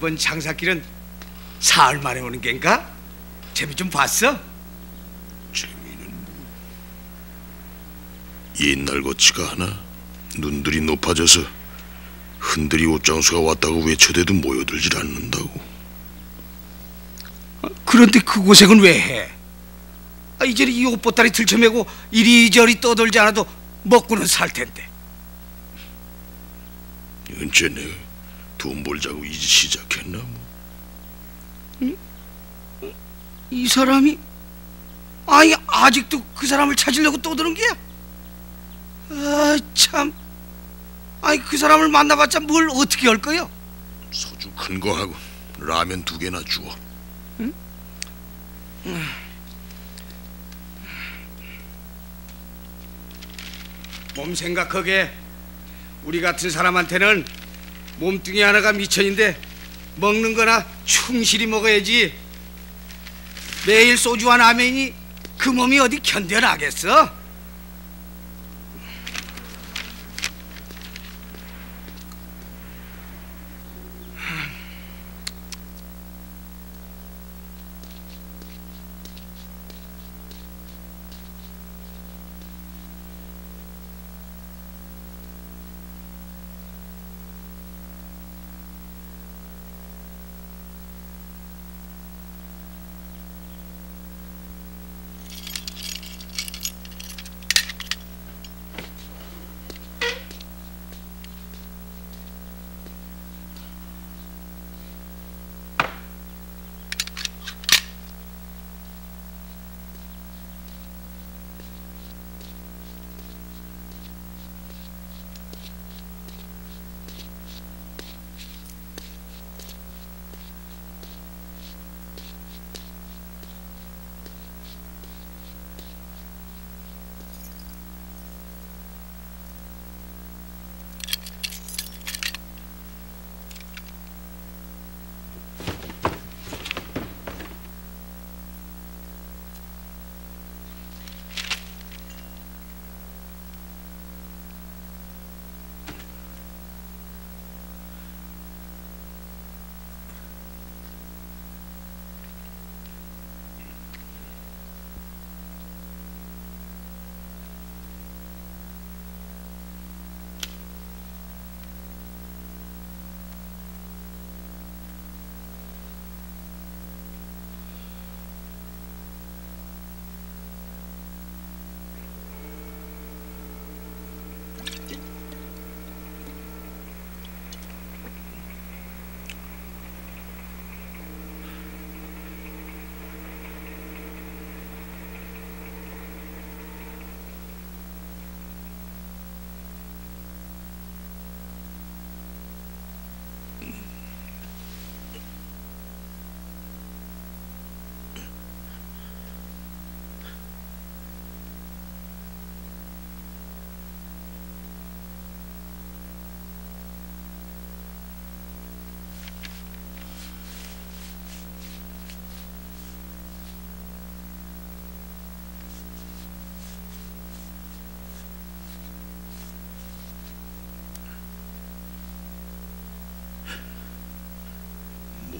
아, 이번 장사길은 사흘 만에 오는 겐가? 재미 좀 봤어? 재미는 옛날 것치가 하나 눈들이 높아져서 흔들이 옷장수가 왔다고 외쳐대도 모여들질 않는다고 그런데 그 고생은 왜 해? 아, 이제는 이 옷보따리 들쳐매고 이리저리 떠돌지 않아도 먹고는 살 텐데. 언제 내가 돈 벌자고 이제 시작했나 뭐이 사람이 아니 아직도 그 사람을 찾으려고 떠드는 게야? 아 참. 아니 그 사람을 만나봤자 뭘 어떻게 할 거요? 소주 큰 거 하고 라면 두 개나 주워 몸 생각하게 우리 같은 사람한테는 몸뚱이 하나가 미천인데 먹는 거나 충실히 먹어야지 매일 소주와 라면이 그 몸이 어디 견뎌나겠어?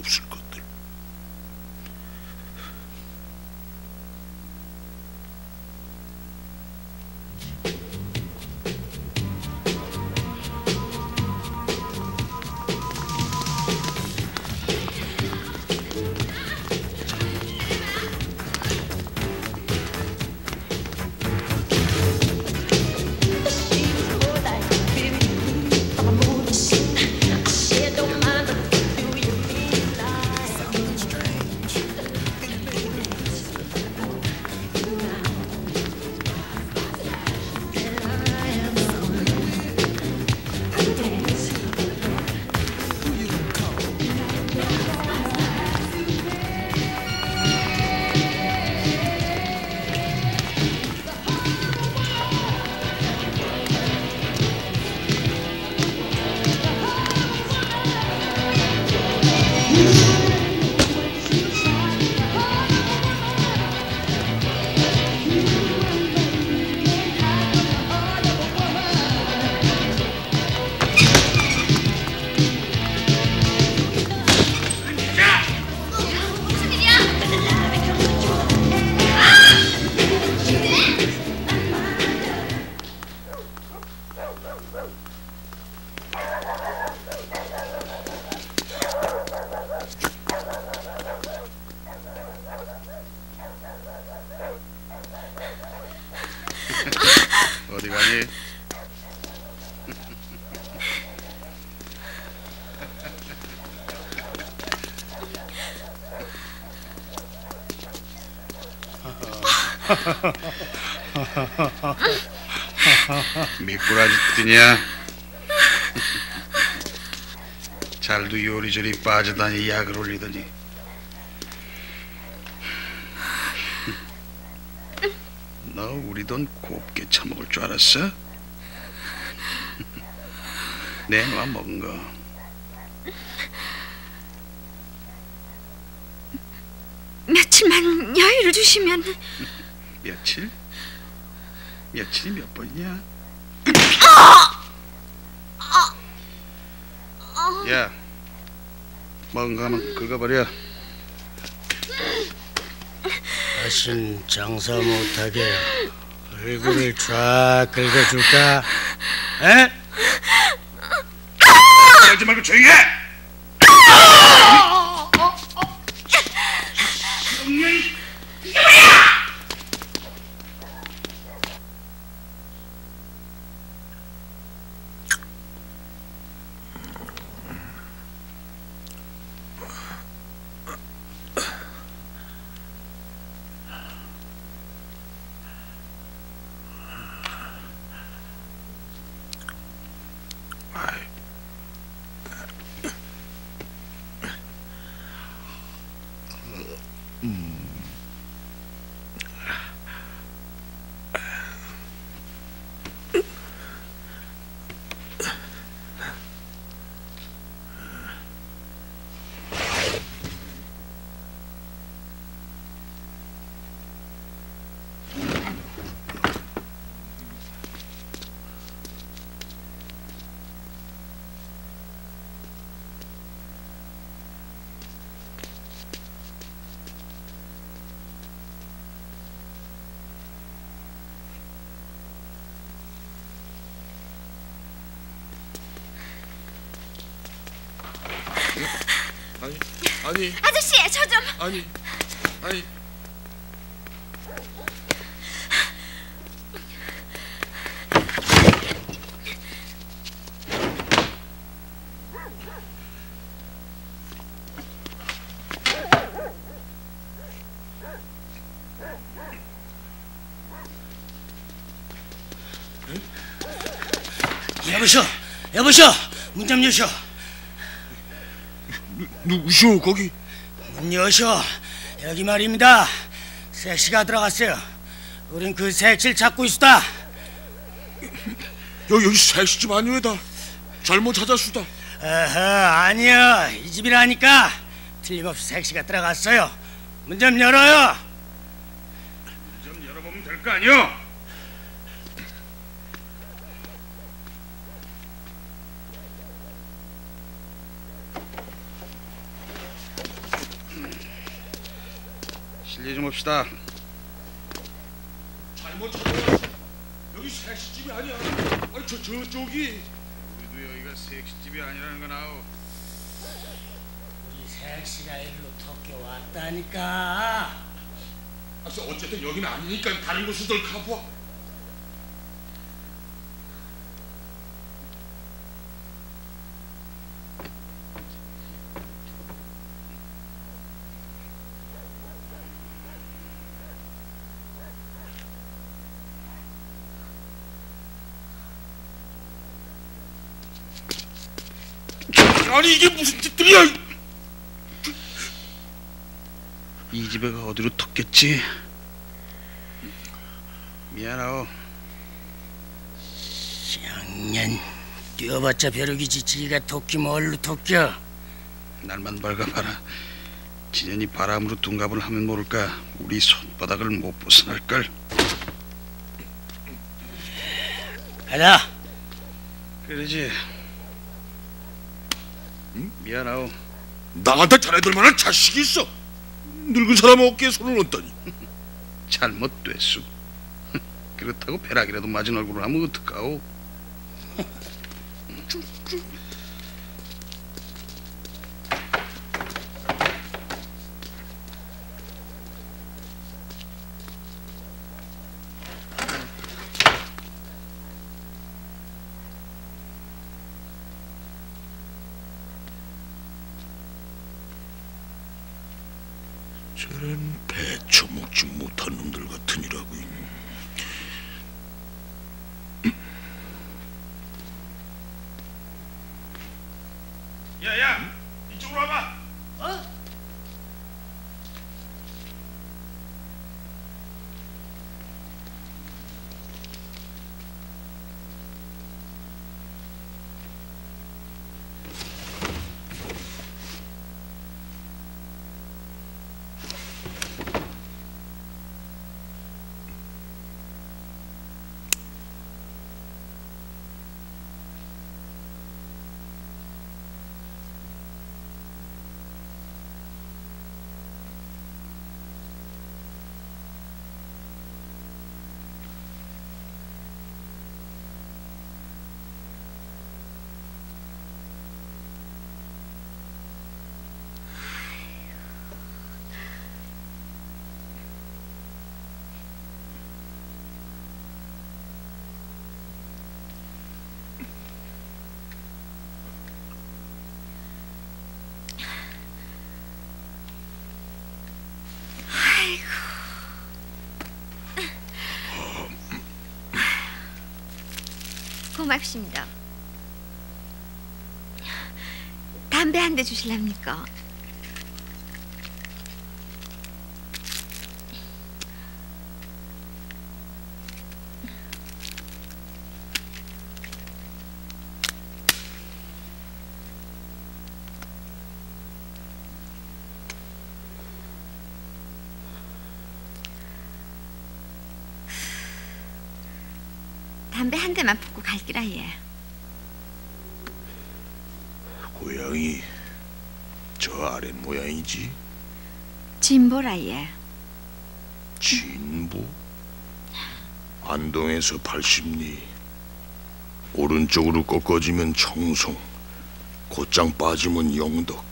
몹쓸 것들 미꾸라지 뜨냐? 잘도 요리조리 빠져다니 약을 올리더니 너 우리 돈 곱게 처먹을 줄 알았어? 내놔 먹은 거 며칠만 여유를 주시면 며칠? 번이냐? 야, 먹은 거 하면 긁어버려. 다신 장사 못하게 얼굴을 쫙 긁어줄까? 에? 떨지 말고 조용히 해! 아니 아니. 아저씨 저 좀. 아니. 아니. 여보쇼, 여보쇼, 문좀 여쇼, 누구시오 거기 문 여쇼. 여기 말입니다. 색시가 들어갔어요. 우린 그 색시를 찾고 있다. 여기 여기 색시 집 아니외다 잘못 찾았수다 어허, 아니요. 이 집이라니까. 틀림없이 색시가 들어갔어요. 문 좀 열어요. 좀 열어보면 될 거 아니오? 실례 좀 합시다. 잘못 찾아왔어 여기 색시집이 아니야 아니 저 저쪽이 우리도 여기가 섹시집이 아니라는 건 아오. 우리 색시가 일로 토끼 왔다니까. 아, 어쨌든 여기는 아니니까 다른 곳을 가보아 아니 이게 무슨 짓들이야 이 집애가 어디로 텄겠지? 미안하오. 양년 뛰어봤자 벼룩이지 지가 토끼 뭘로 토끼야 날만 밝아봐라. 지년이 바람으로 둔갑을 하면 모를까 우리 손바닥을 못 벗어날 걸. 가자 그러지. 미안하오. 나한테 자네들 만한 자식이 있어 늙은 사람 어깨에 손을 얹다니 잘못됐수. 그렇다고 벼락이라도 맞은 얼굴을 하면 어떡하오? 저런 배쳐 먹지 못한 놈들 같으니라고. 야야, 이쪽으로 와봐. 고맙습니다. 담배 한 대 주실랍니까? 갈기라 예. 고향이 저 아랫 모양이지. 진보라 예. 진보. 안동에서 80리. 오른쪽으로 꺾어지면 청송. 곧장 빠지면 영덕.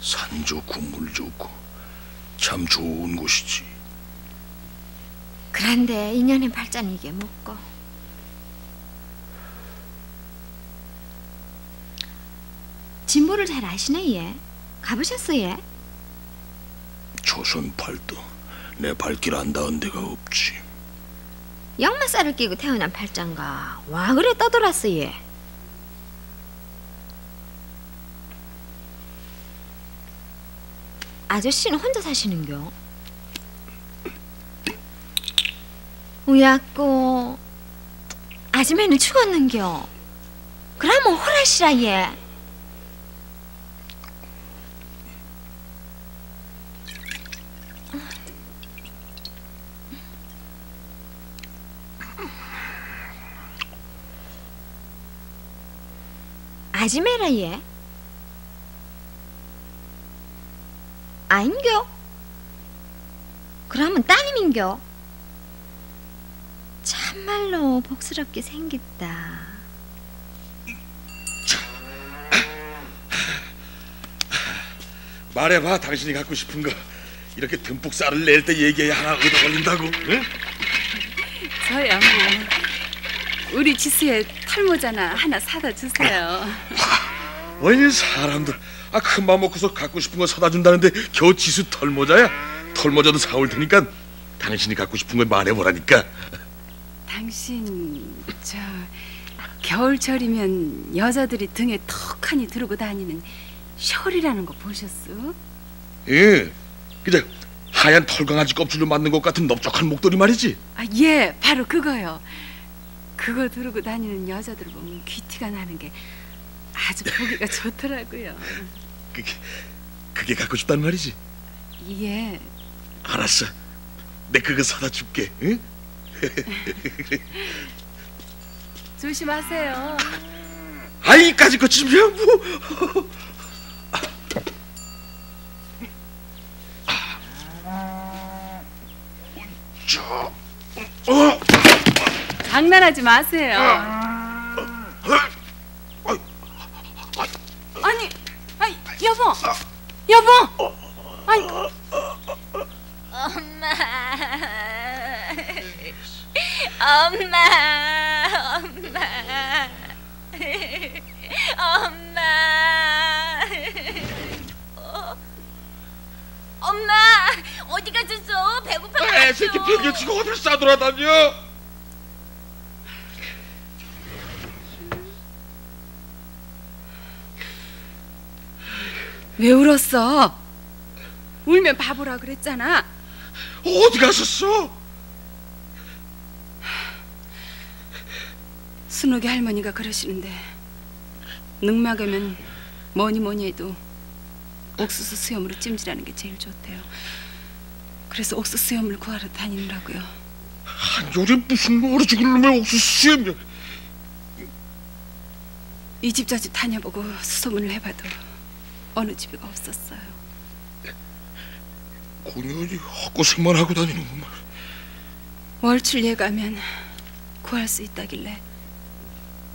산 좋고 물 좋고 참 좋은 곳이지. 그런데 인연의 발전 이게 뭐고? 진보를 잘 아시네 예. 가보셨어 예? 조선 팔도 내 발길 안 닿은 데가 없지. 역마살을 끼고 태어난 팔짱가 와 그래 떠돌았어 예. 아저씨는 혼자 사시는겨? 우야꼬 아줌매는 죽었는겨? 그러면 호라시라 예. 아지매라 얘. 아닌겨? 그러면 따님인겨? 참말로 복스럽게 생겼다. 말해봐 당신이 갖고 싶은 거 이렇게 듬뿍 쌀을 낼 때 얘기해야 하나 얻어 걸린다고 응? 저야 뭐 우리 지수의 털모자나 하나 사다 주세요. 아니 사람들 아 큰맘 먹고서 갖고 싶은 거 사다 준다는데 겨우 지수 털모자야 털모자도 사올 테니까 당신이 갖고 싶은 걸 말해보라니까 당신 저 겨울철이면 여자들이 등에 턱하니 두르고 다니는 셔리라는 거 보셨어? 예 그저 하얀 털강아지 껍질로 만든 것 같은 넓적한 목도리 말이지 아, 예, 바로 그거요. 그거 두르고 다니는 여자들 보면 귀티가 나는 게 아주 보기가 좋더라고요. 그게, 그게 갖고 싶단 말이지 예, 알았어 내 그거 사다 줄게 응? 조심하세요. 아이까지 거 준비하고 뭐. 저, 어, 장난하지 마세요. 어. 아니, 아니 여보, 여보, 아니. 엄마, 엄마, 엄마, 엄마. 엄마, 어디 가셨어? 배고파. 왜 새끼 배겨치고 어딜 싸돌아다녀? 왜 울었어? 울면 바보라 그랬잖아. 어디 갔었어? 순옥이 할머니가 그러시는데 늑막하면 뭐니 뭐니 해도 옥수수 수염으로 찜질하는 게 제일 좋대요. 그래서 옥수수 수염을 구하러 다니느라고요. 한겨울에 무슨 얼어 죽을 놈의 옥수수 수염이야 이 집 저 집 다녀보고 수소문을 해봐도 어느 집에가 없었어요. 고년이 헛고생만 하고 다니는구만 월출리에 가면 구할 수 있다길래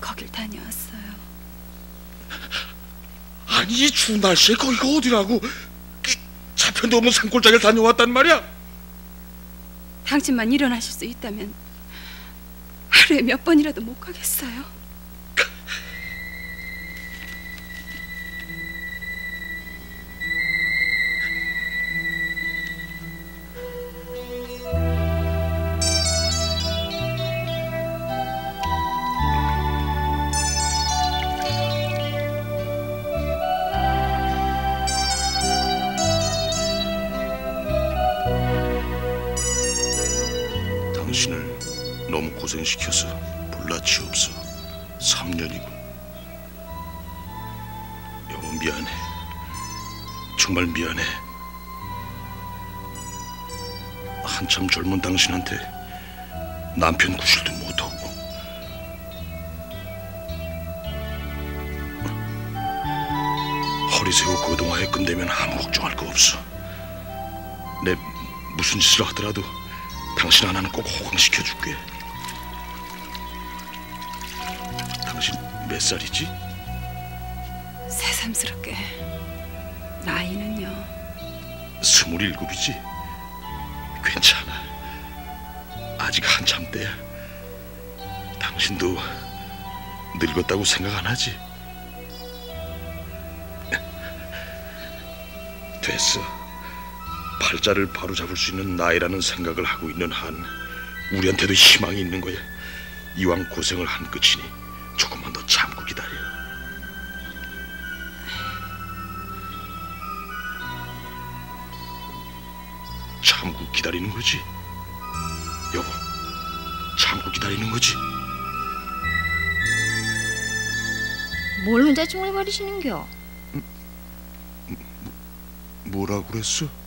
거길 다녀왔어요. 아니 이 추운 날씨에 거기가 어디라고 이 차편도 없는 산골짜기를 다녀왔단 말이야 당신만 일어나실 수 있다면 하루에 몇 번이라도 못 가겠어요? 팔자를 바로잡을 수 있는 나이라는 생각을 하고 있는 한 우리한테도 희망이 있는 거야. 이왕 고생을 한 끝이니 조금만 더 참고 기다려. 참고 기다리는 거지. 여보, 참고 기다리는 거지. 뭘 혼자 중얼거리시는겨? 뭐라고 그랬어?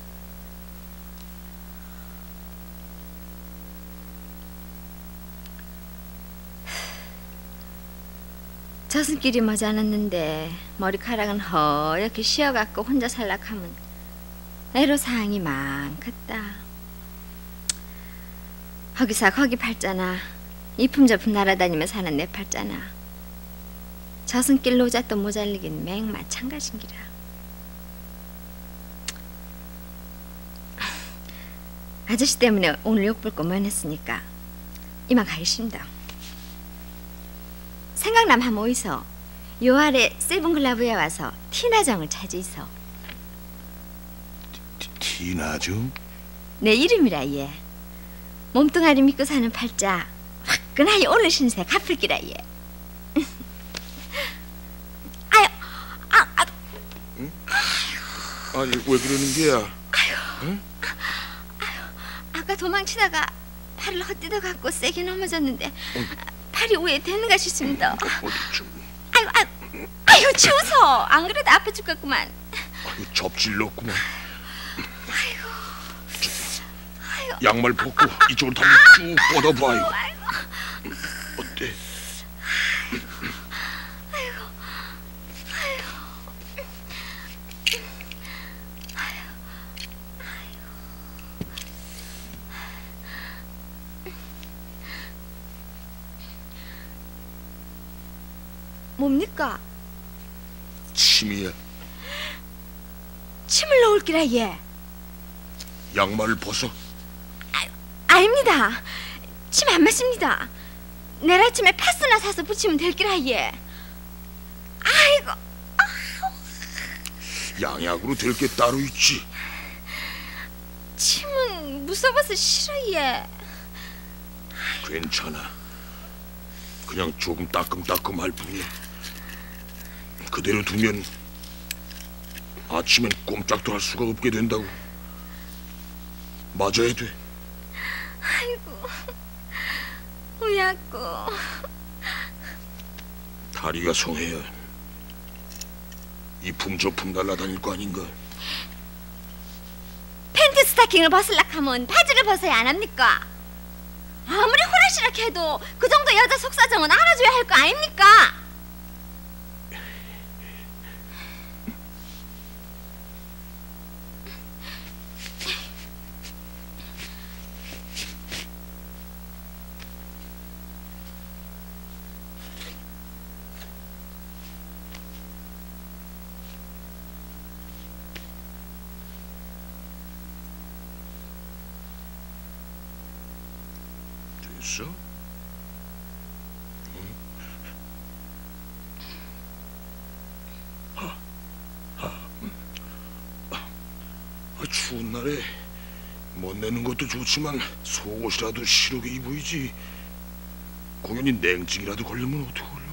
저승길이 머지않았는데 머리카락은 허옇게 쉬어갖고 혼자 살락하면 애로사항이 많겠다. 거기서 거기 팔자나 이품저품 날아다니며 사는 내 팔자나 저승길 노자 또 모자르긴 맹 마찬가지인기라. 아저씨 때문에 오늘 욕볼 거 면했으니까 이만 가겠습니다. 생각남 한 모이서 요 아래 세븐클라브에 와서 티나정을 찾으이소. 티나죠? 내 이름이라 얘. 몸뚱아리 믿고 사는 팔자 화끈하게 오늘 신세 갚을기라 얘. 아유, 아, 아, 아니 왜 그러는 게야 아까 도망치다가 팔을 헛디뎌 갖고 세게 넘어졌는데 팔이 위에 되는가 싶습니다. 어디 좀 아유, 아유, 아유 추워서 안 그래도 아파 죽겠구만. 아유 접질렀구만 양말 벗고 이쪽으로 다리 쭉 뻗어봐요 어때? 뭡니까? 침이야 침을 넣을 기라 예. 양말을 벗어. 아닙니다. 침 안 맞습니다. 내일 아침에 파스나 사서 붙이면 될 기라 예. 아이고 양약으로 될 게 따로 있지. 침은 무서워서 싫어 예. 괜찮아. 그냥 조금 따끔따끔할 뿐이야. 그대로 두면 아침엔 꼼짝도 할 수가 없게 된다고. 맞아야 돼. 아이고 우야고 다리가 성해야 이품 저품 날라다닐 거 아닌가. 팬티 스타킹을 벗으려고 하면 바지를 벗어야 안 합니까? 아무리 호라시락 해도 그 정도 여자 속사정은 알아줘야 할 거 아닙니까? 됐어? 아, 아, 추운 날에 못 내는 것도 좋지만 속옷이라도 시르게 입어야지. 공연히 냉증이라도 걸리면 어떡하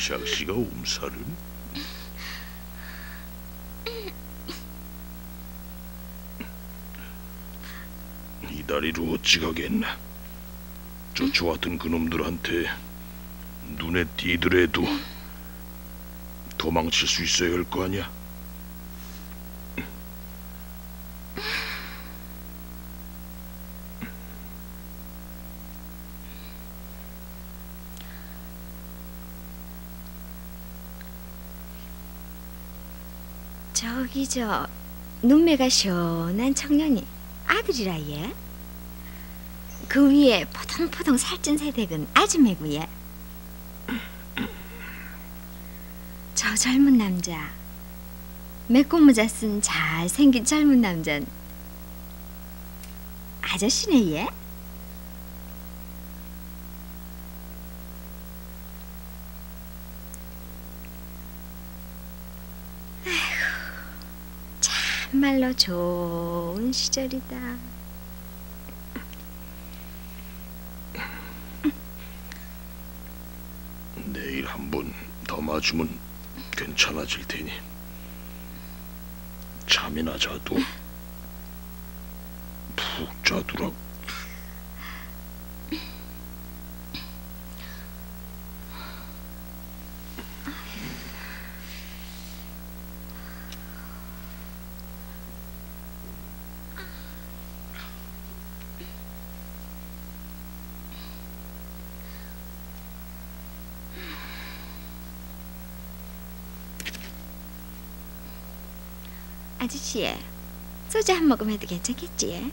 글샥 씨가 움살을? 이 다리로 어찌 가겠나? 저 좋았던 그놈들한테 눈에 띄더라도 도망칠 수 있어야 할 거 아니야? 저 눈매가 시원한 청년이 아들이라 예. 그 위에 포동포동 살찐 새댁은 아줌매고 예. 저 젊은 남자 매꽃모자 쓴 잘생긴 젊은 남자는 아저씨네 예. 참말로 좋은 시절이다. 내일 한 번 더 맞으면 괜찮아질 테니 잠이나 자도 푹 자두라고. 아저씨, 소주 한 모금 해도 괜찮겠지?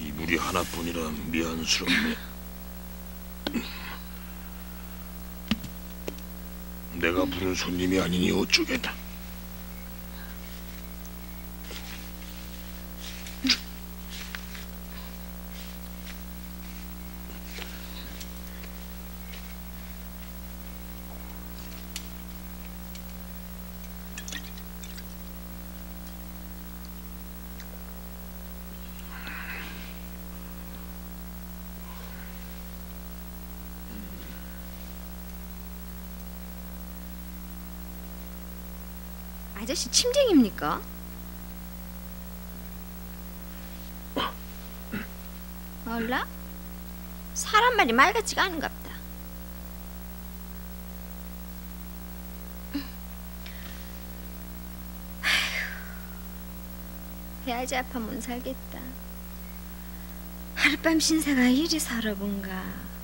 이불이 하나뿐이라 미안스럽네. 내가 부른 손님이 아니니 어쩌겠나. 아저씨 침쟁입니까? 몰라? 사람 말이 말 같지가 않은갑다. 배아지 아파 못 살겠다. 하룻밤 신사가 이리 살아본가.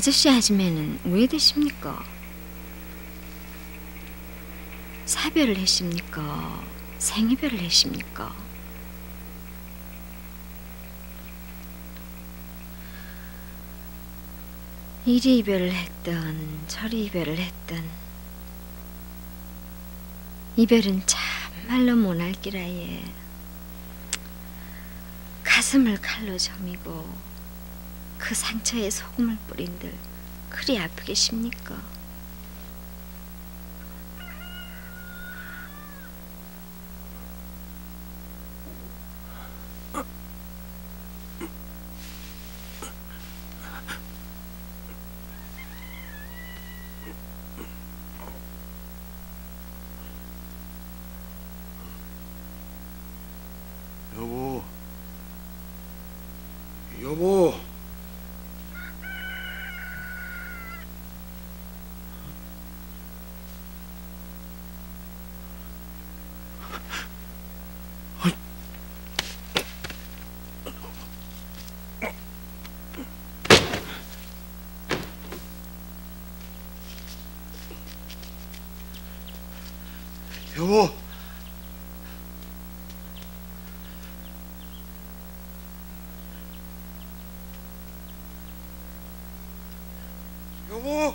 아저씨 아줌매는 왜 되십니까? 사별을 하십니까? 생이별을 하십니까? 이리 이별을 했던 저리 이별을 했던 이별은 참말로 모날기라예 가슴을 칼로 저미고 그 상처에 소금을 뿌린들 그리 아프겠습니까? 여보. 여보. 여보. 여보.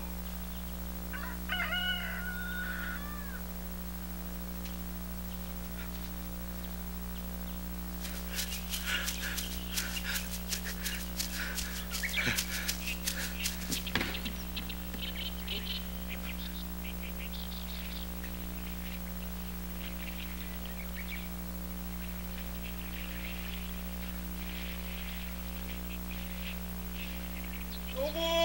여보.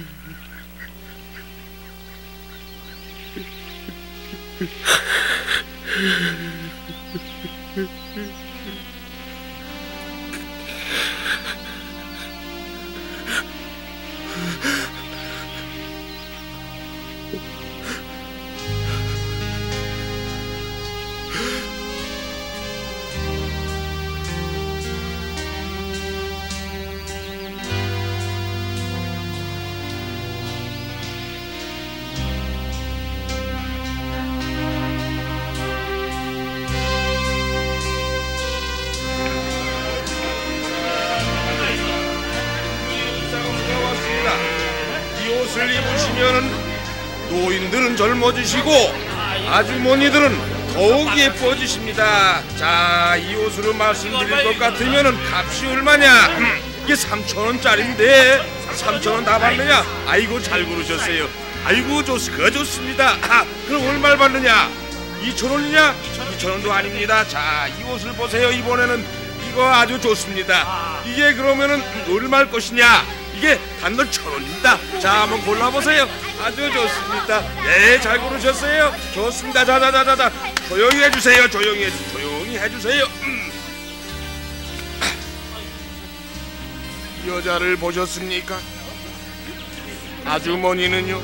젊어지시고 아주머니들은 더욱 예뻐지십니다. 자, 이 옷으로 말씀드릴 것 같으면은 값이 얼마냐? 음, 이게 3천 원짜리인데 3천 원 다 받느냐? 아이고 잘 고르셨어요. 아이고 좋, 그 좋습니다. 아, 그럼 얼마 받느냐? 2천 원이냐? 2천 원도 아닙니다. 자, 이 옷을 보세요. 이번에는 이거 아주 좋습니다. 이게 그러면은 얼마일 것이냐? 이게 단돈 천 원입니다. 자, 한번 골라보세요. 아주 좋습니다. 네, 잘 고르셨어요. 좋습니다. 자 자 자 자 자, 조용히 해주세요. 조용히 해, 조용히 해주세요. 음. 여자를 보셨습니까? 아주머니는요?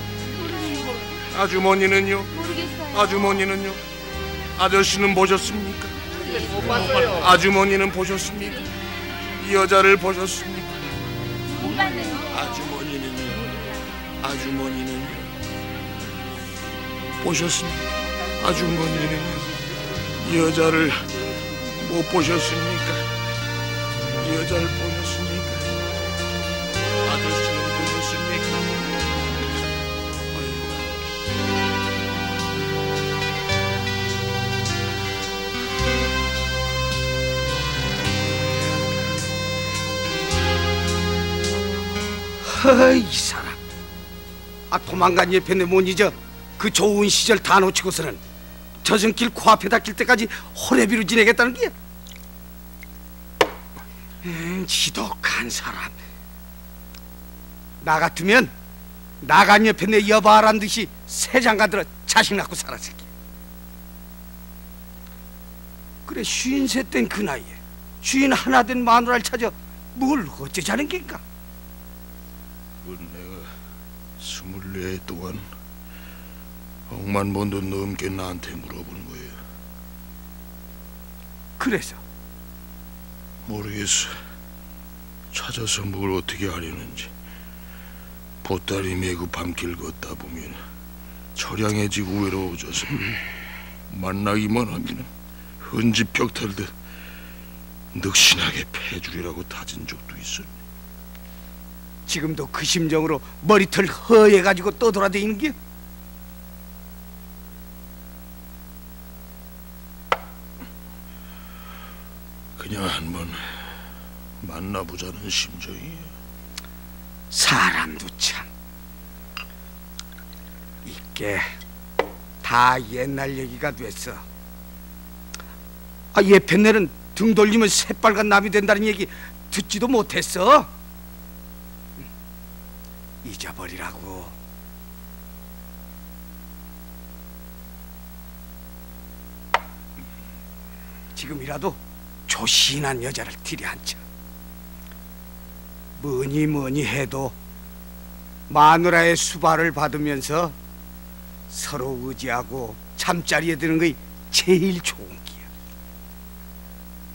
아주머니는요? 아주머니는요? 아저씨는 보셨습니까? 아주머니는 보셨습니까? 이 여자를 보셨습니까? 아주머니는요? 아주머니는요? 보셨습니까? 아주머니는요? 이 여자를 못 보셨습니까? 여자를 보셨습니까? 아저씨 허이 사람. 아 도망간 예편에 못 잊어 그 좋은 시절 다 놓치고서는 저승길 코앞에다 낄 때까지 호래비로 지내겠다는 게야 음, 지독한 사람. 나 같으면 나간 옆에 내 여바란 듯이 새 장가 들어 자식 낳고 살았을 게. 그래 쉰세 땐그 나이에 쉰 하나 된 마누라를 찾아 뭘 어쩌자는 겐가 그 내가 스물네 동안 억만 번도 넘게 나한테 물어본 거예요. 그래서 모르겠어. 찾아서 뭘 어떻게 하려는지. 보따리 메고 밤길 걷다 보면 처량해지고 외로워져서 만나기만 하면 흔집 벽탈듯 늑신하게 패주리라고 다진 적도 있어. 지금도 그 심정으로 머리털 허해 가지고 떠돌아다니는 게 그냥 한번 만나보자는 심정이에요. 사람도 참 이게 다 옛날 얘기가 됐어. 아 예편네는 등 돌리면 새빨간 나비 된다는 얘기 듣지도 못했어. 잊어버리라고. 지금이라도 조신한 여자를 들이앉혀. 뭐니 뭐니 해도 마누라의 수발을 받으면서 서로 의지하고 잠자리에 드는 것이 제일 좋은 기야.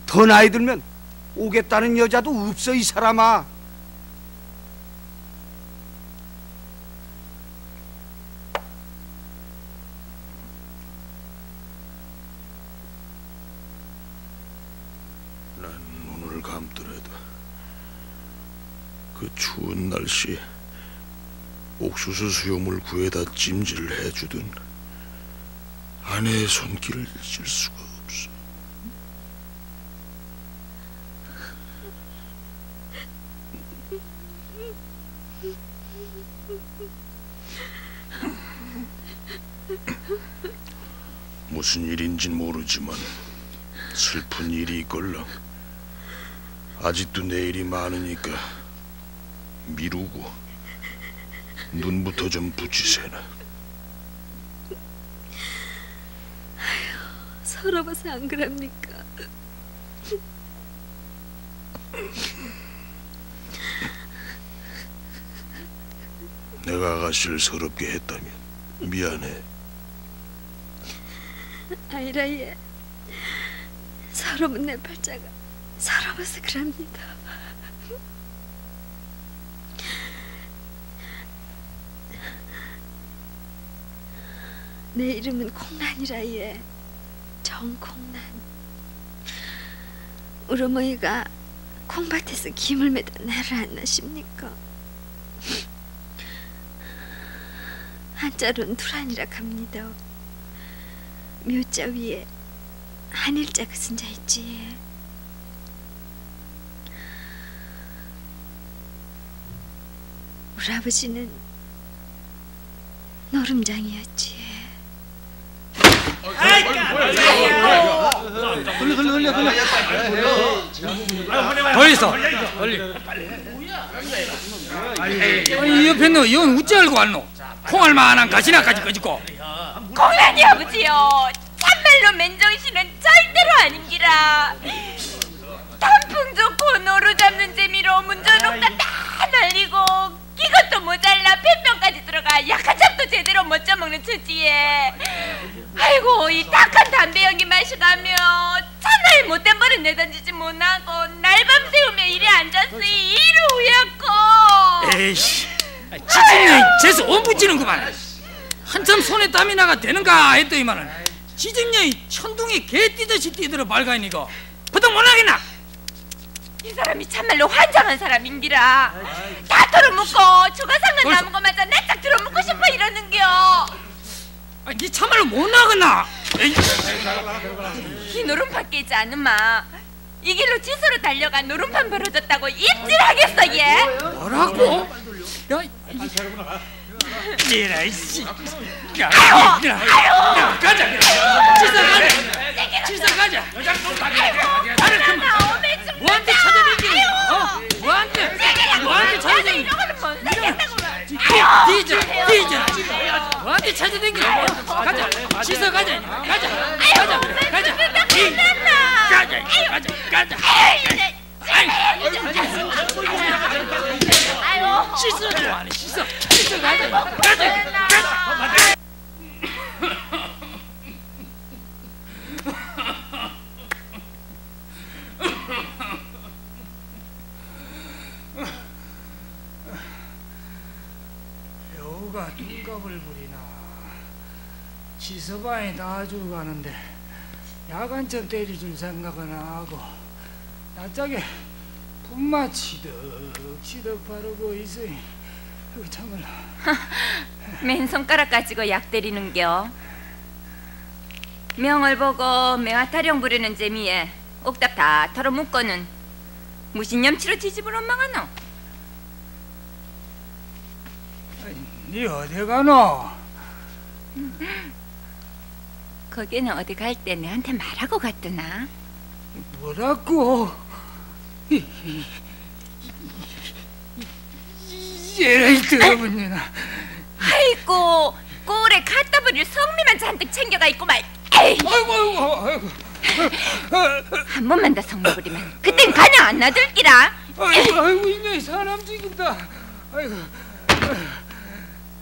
더 나이 들면 오겠다는 여자도 없어 이 사람아. 난 눈을 감더라도 그 날씨에 옥수수 수염을 구해다 찜질을 해주던 아내의 손길을 잊을 수가 없어. 무슨 일인진 모르지만 슬픈 일이 있걸랑 아직도 내일이 많으니까 미루고 눈부터 좀 붙이세나 서러워서 안 그럽니까? 내가 아가씨를 서럽게 했다면 미안해 아니라 예 서러운 내 팔자가 서러워서 그럽니다. 내 이름은 콩란이라 예 정콩란. 우리 어머니가 콩밭에서 김을 매다 나를 안 나십니까? 한자로는 두란이라 합니다. 묘자 위에 한일자 그 쓴자 있지. 우리 아버지는 노름장이었지. 멀리 있어 멀리. 아니 이 옆에 너 이건 우찌 알고 왔노? 콩알 만한 가시나까지 꺼짓고. 공란이 아버지요. 참말로 맨정신은 절대로 아닌기라 단풍 좋고 노루 잡는 재미로 문전옥다 다 날리고 이것도 모자라. 폐병까지 들어가. 약한 잡도 제대로 못 쪄먹는 처지에. 아이고 이 딱한 담배 연기 마시가며 차라리 못된 버릇 내던지지 못하고 날밤 새우며 이리 앉았으니 이루 우였고. 에이씨. 지진이 재수 옴붙이는구만. 한참 손에 땀이 나가 되는가 했더니만은 지진녀이 천둥이 개 뛰듯이 뛰들어 발가니까 부동 못 하겠나? 이 사람이 참말로 환장한 사람인기라 다 털어먹고 조가상은 벌써- 남은 것마저 내짝 들어먹고 싶어 이러는겨 아, 니 참말로 못 나가나? 이 노름판 깨지 않으마 이 길로 지서로 달려간 노름판 벌어졌다고 입질하겠어 얘 뭐라고? 야, 이라 이씨. 야, 가자. 지서 가자. 지서 가자. 나를 좀 뭐한테 찾아다니니? 어? 뭐한테? 뭐한테 살겠다고 뒤져, 뒤져. 뭐한테 찾아다니니? 가자. 지서 가자. 가자. 가자. 가자. 이, 가자. 가자. 가자. 아유 씻어 좋아하네. 씻어. 씻어 가자. 가자. 가자. 여우가 둔갑을 부리나. 지서방이 놔주고 가는데 야간점 때려줄 생각은 안 하고 낯짝에 분마 치덕치덕 바르고 있으니 그 참을라. 맨손가락 가지고 약 때리는겨. 명을 보고 매화타령 부리는 재미에 옥답 다 털어묶고는 무신념치로 뒤집을 원망하노? 니 어디 가노? 거기는 어디 갈 때 내한테 말하고 갔더나? 뭐라고? 얘를 들어보니나 아이고 꼴에 갖다 버릴 성미만 잔뜩 챙겨가 있고 말 에이. 아이고 아이고 아이고 한 번만 더 성미 부리면 그땐 가냥 안 놔둘기라. 아이고 아이고 이내 사람 죽인다. 아이고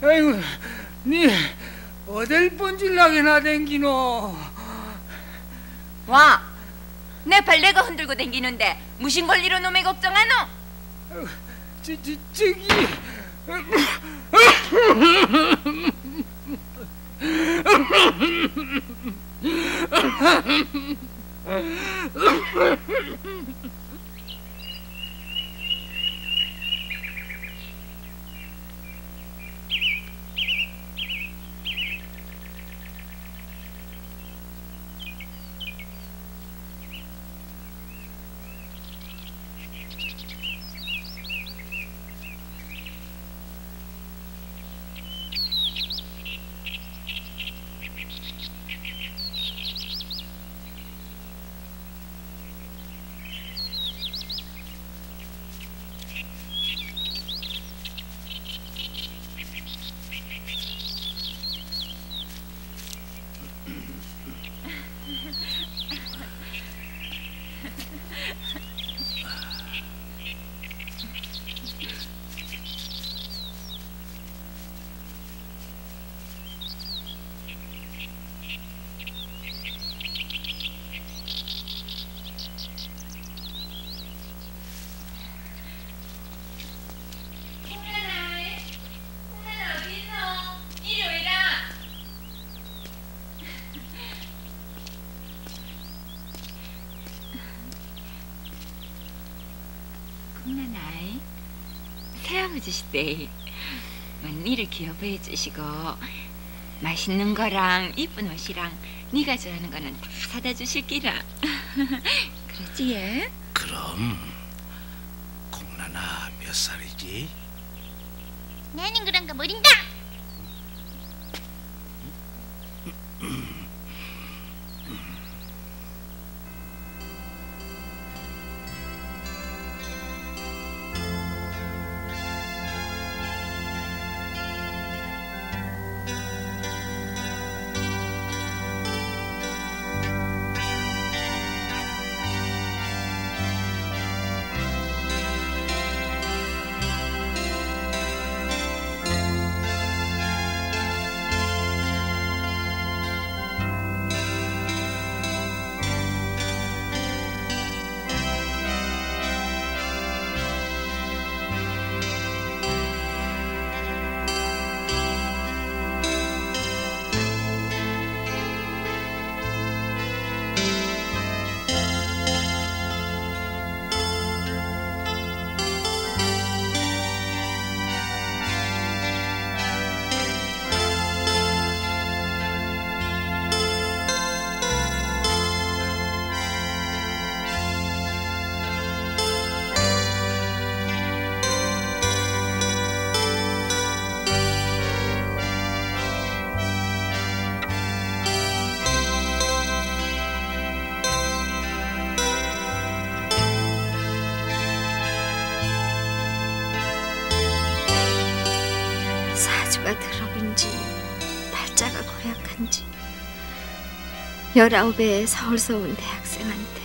아이고 니 어딜 번질나게 나 댕기노? 와 내발 내가 흔들고 댕기는데 무신 권리로 놈의 걱정하노? 저, 저, 저기 국나나이 새아버지시대 언니를 기여부해 주시고 맛있는 거랑 이쁜 옷이랑 네가 좋아하는 거는 다 사다 주실 기라 그렇지 얘? 그럼 공나나 몇 살이지? 나는 그런 거 모른다. 열아홉에 서울서 온 대학생한테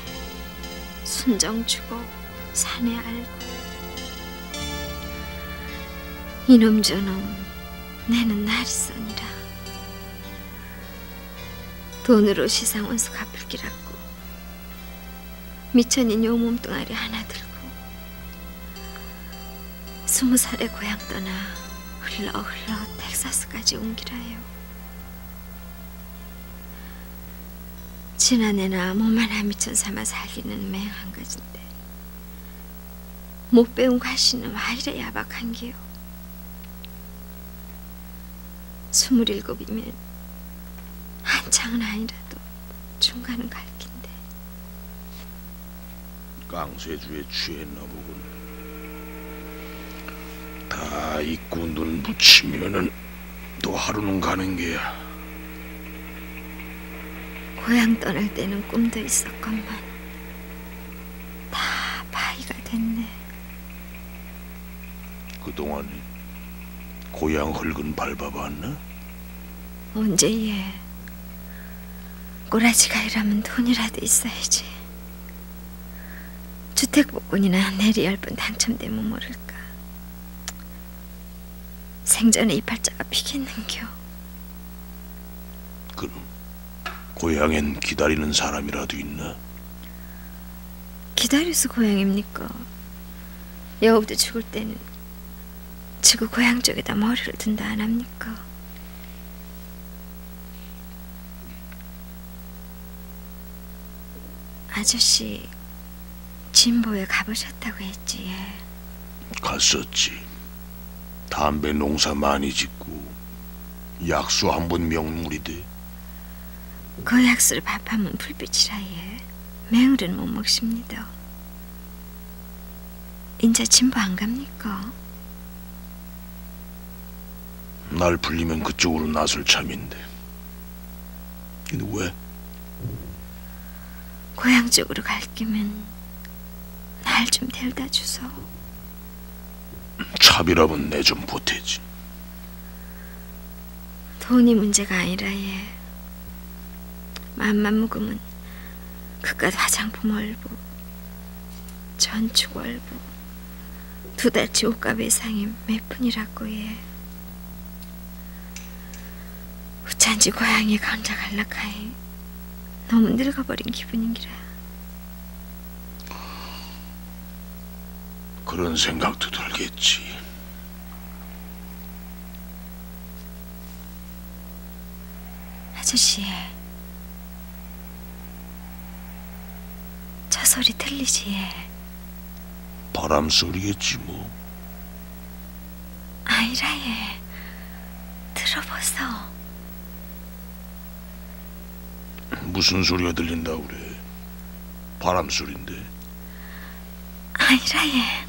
순정 주고 사내 알고. 이놈 저놈 내는 나리선이라. 돈으로 시상 원수 갚을 기랐고 미천인 요 몸뚱아리 하나 들고 스무 살에 고향 떠나 흘러 흘러 텍사스까지 온 기라요 지난해나 몸 하나 미천 삼아 살기는 맹한 가지인데 못 배운 과시는 와 이래 야박한 게요 스물일곱이면 한창은 아니라도 중간은 갈 긴데 깡세주에 취했나 보군. 다 잊고 눈 붙이면은 또 하루는 가는 게야. 고향 떠날 때는 꿈도 있었건만 다 바위가 됐네. 그동안 고향 흙은 밟아봤나? 언제 예 꼬라지가 일하면 돈이라도 있어야지. 주택복권이나 내리 열번 당첨되면 모를까. 생전에 이팔자가 피겠는겨. 그럼 고향엔 기다리는 사람이라도 있나? 기다려서 고향입니까 여우도 죽을 때는 지구 고향 쪽에다 머리를 둔다 안 합니까 아저씨 진보에 가보셨다고 했지 예. 갔었지. 담배 농사 많이 짓고 약수 한 번 명물이 돼. 그 약수를 밥하면 불빛이라 예 매울은 못 먹습니다 인자 진보 안 갑니까? 날 불리면 그쪽으로 나설 참인데. 근데 왜? 고향 쪽으로 갈 끼면 날 좀 데려다 주소 차비라면 내 좀 보태지. 돈이 문제가 아니라 예 맘만 먹으면 그깟 화장품 얼부 전축 얼부 두 달치 옷값 예상이 몇 푼이라고 예 어쩐지 고향에 건져 갈락하이 너무 늙어버린 기분인기라 그런 생각도 들겠지. 아저씨 소리 들리지 예 바람 소리겠지 뭐. 아니라 예 들어보소 무슨 소리가 들린다 그래? 바람 소린데. 아니라 예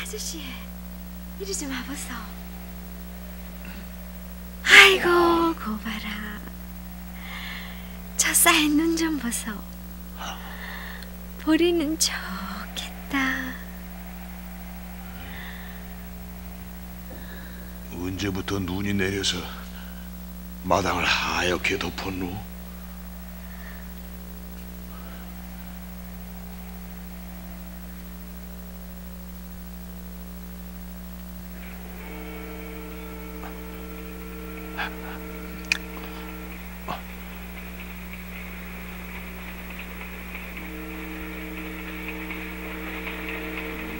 아저씨 이리 좀 와보소 아이고 고봐라 저 쌓인 눈 좀 보소 보리는 좋겠다. 언제부터 눈이 내려서 마당을 하얗게 덮었노?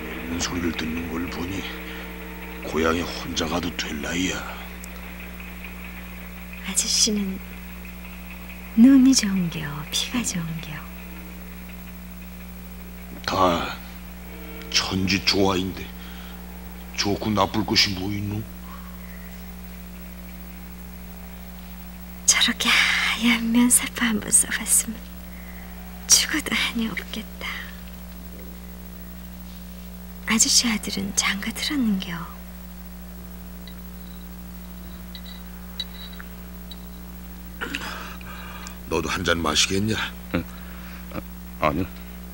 멜는 소리를 듣는 걸 보니 고향에 혼자 가도 될 나이야. 아저씨는 눈이 좋은겨 피가 좋은겨 다 천지 조화인데 좋고 나쁠 것이 뭐 있노? 저렇게 하얀 면살파 한번 써봤으면 죽어도 한이 없겠다 아저씨 아들은 장가 들었는겨 너도 한 잔 마시겠냐? 아, 아니요.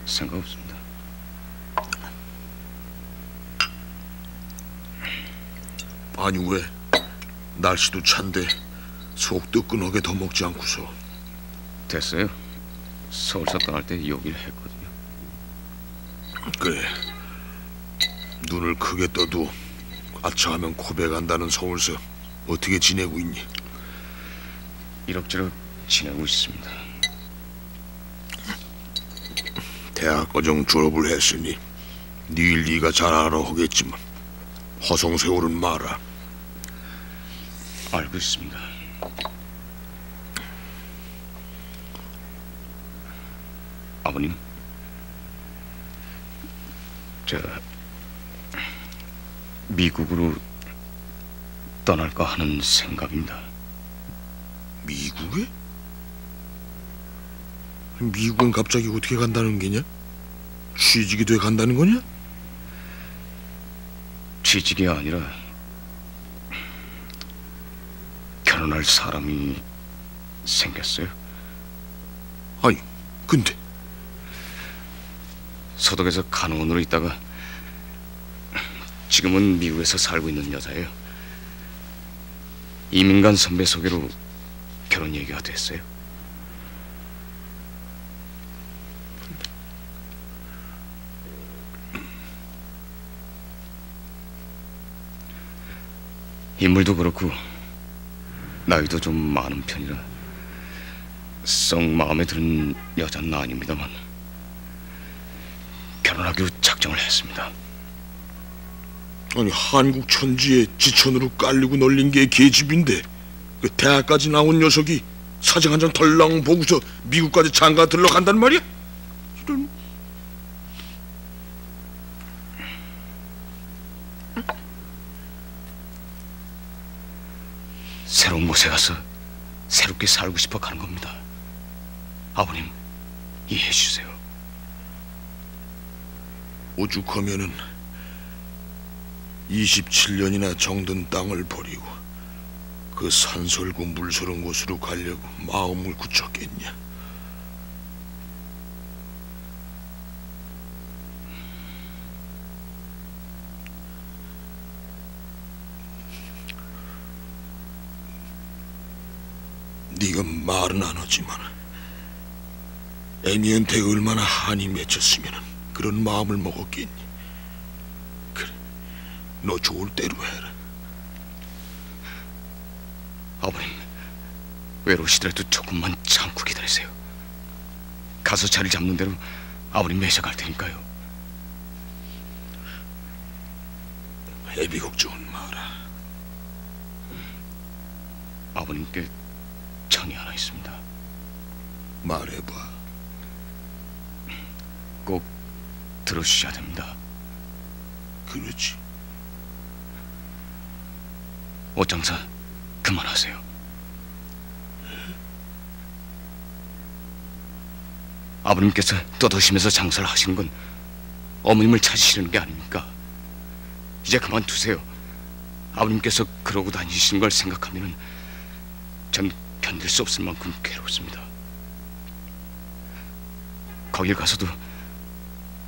생각 없습니다. 아니 왜? 날씨도 찬데 속 뜨끈하게 더 먹지 않고서 됐어요. 서울서 떠날 때 여기를 했거든요. 그래. 눈을 크게 떠도 아차하면 고백한다는 서울서 어떻게 지내고 있니? 이럭저럭 지내고 있습니다. 대학 과정 졸업을 했으니 네일 네가 잘 알아 하겠지만 허송세월은 마라 알고 있습니다. 아버님, 저 미국으로 떠날까 하는 생각입니다. 미국에? 미국은 갑자기 어떻게 간다는 게냐? 취직이 돼 간다는 거냐? 취직이 아니라 결혼할 사람이 생겼어요. 아니 근데 서독에서 간호원으로 있다가 지금은 미국에서 살고 있는 여자예요. 이민간 선배 소개로 결혼 얘기가 됐어요. 인물도 그렇고 나이도 좀 많은 편이라 썩 마음에 드는 여자는 아닙니다만 결혼하기로 작정을 했습니다. 아니 한국 천지에 지천으로 깔리고 널린 게 계집인데 그 대학까지 나온 녀석이 사정 한장 덜랑 보고서 미국까지 장가 들러간단 말이야? 이런 새로운 곳에 가서 새롭게 살고 싶어 가는 겁니다. 아버님 이해해 주세요. 오죽하면은 27년이나 정든 땅을 버리고 그 산설고 물서른 곳으로 가려고 마음을 굳혔겠냐? 네가 말은 안 하지만 애미한테 얼마나 한이 맺혔으면 그런 마음을 먹었겠니? 그래, 너 좋을 대로 해라. 아버님 외로우시더라도 조금만 참고 기다리세요. 가서 자리 잡는 대로 아버님 매셔갈 테니까요. 애비 걱정은 마라. 아버님께 청이 하나 있습니다. 말해봐. 꼭 들어주셔야 됩니다. 그렇지. 옷장사 그만하세요. 아버님께서 떠드시면서 장사를 하시는 건 어머님을 찾으시는 게 아닙니까? 이제 그만 두세요. 아버님께서 그러고 다니시는 걸 생각하면 전 견딜 수 없을 만큼 괴롭습니다. 거길 가서도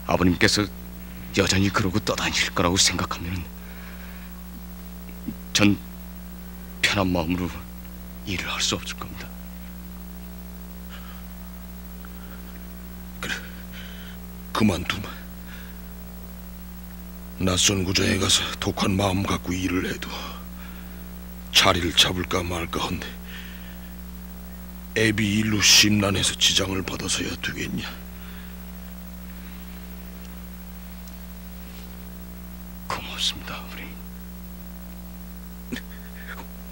아버님께서 여전히 그러고 떠다니실 거라고 생각하면 전 편한 마음으로 일을 할 수 없을 겁니다. 그만두마. 낯선 구장에 가서 독한 마음 갖고 일을 해도 자리를 잡을까 말까 한데 애비 일로 심란해서 지장을 받아서야 되겠냐. 고맙습니다, 아버님.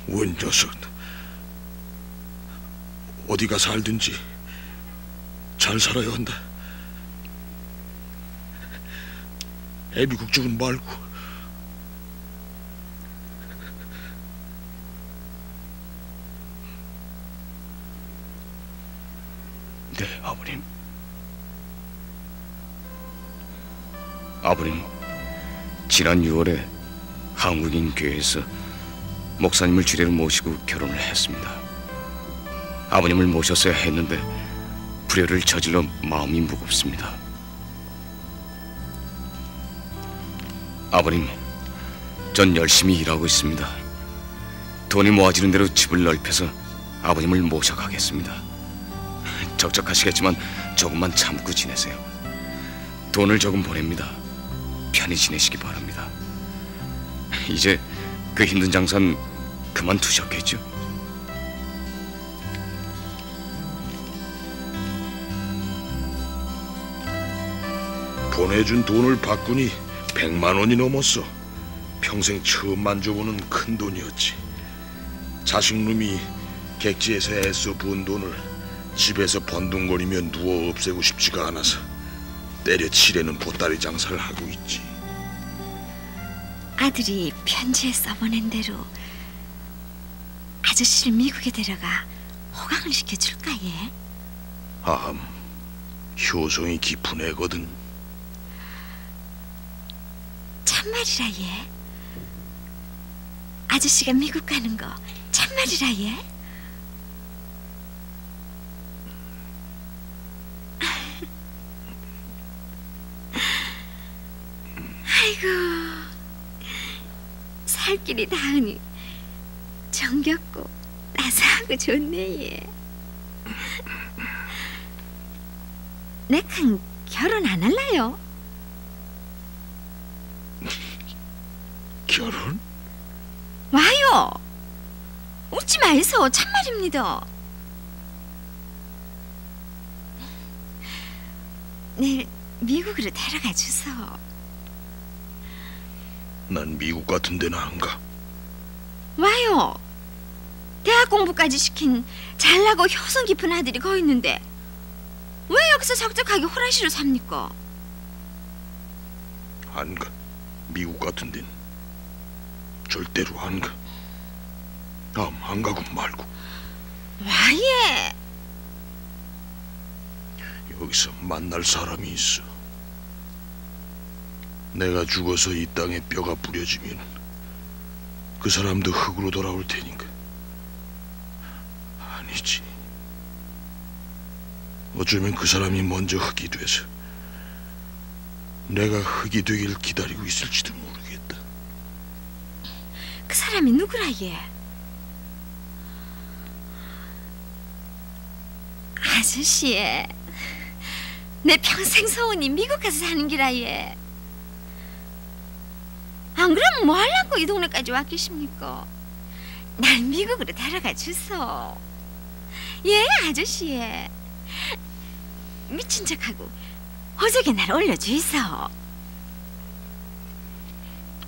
원 녀석 어디가 살든지 잘 살아야 한다. 애비 걱정은 말고 네, 아버님. 아버님, 지난 6월에 한국인 교회에서 목사님을 주례로 모시고 결혼을 했습니다. 아버님을 모셨어야 했는데 불효를 저질러 마음이 무겁습니다. 아버님, 전 열심히 일하고 있습니다. 돈이 모아지는 대로 집을 넓혀서 아버님을 모셔가겠습니다. 적적하시겠지만 조금만 참고 지내세요. 돈을 조금 보냅니다. 편히 지내시기 바랍니다. 이제 그 힘든 장사는 그만두셨겠죠? 보내준 돈을 바꾸니 백만 원이 넘었어. 평생 처음 만져보는 큰 돈이었지. 자식놈이 객지에서 애써 번 돈을 집에서 번둥거리며 누워 없애고 싶지가 않아서 때려치려는 보따리 장사를 하고 있지. 아들이 편지에 써보낸 대로 아저씨를 미국에 데려가 호강을 시켜줄까 얘? 암, 효성이 깊은 애거든. 참말이라 얘? 아저씨가 미국 가는 거 참말이라 얘? 아이고 살 길이 닿으니 정겹고 따스하고 좋네 얘. 내칸 결혼 안 할라요? 결혼? 와요. 웃지 마이소. 참말입니다. 내일 미국으로 데려가 주소. 난 미국 같은 데는 안 가. 와요. 대학 공부까지 시킨 잘나고 효성 깊은 아들이 거 있는데 왜 여기서 적적하게 호라시로 삽니까? 안 가. 미국 같은 데는 절대로 안 가. 암, 안 가고 말고 와예. 여기서 만날 사람이 있어. 내가 죽어서 이 땅에 뼈가 뿌려지면 그 사람도 흙으로 돌아올 테니까. 아니지. 어쩌면 그 사람이 먼저 흙이 돼서 내가 흙이 되길 기다리고 있을지도 모르겠다. 그 사람이 누구라 얘? 아저씨, 내 평생 소원이 미국 가서 사는 기라 얘. 안 그러면 뭐 하려고 이 동네까지 왔겠습니까? 날 미국으로 데려가 주소. 예, 아저씨. 미친 척하고 호적에 날 올려주이소.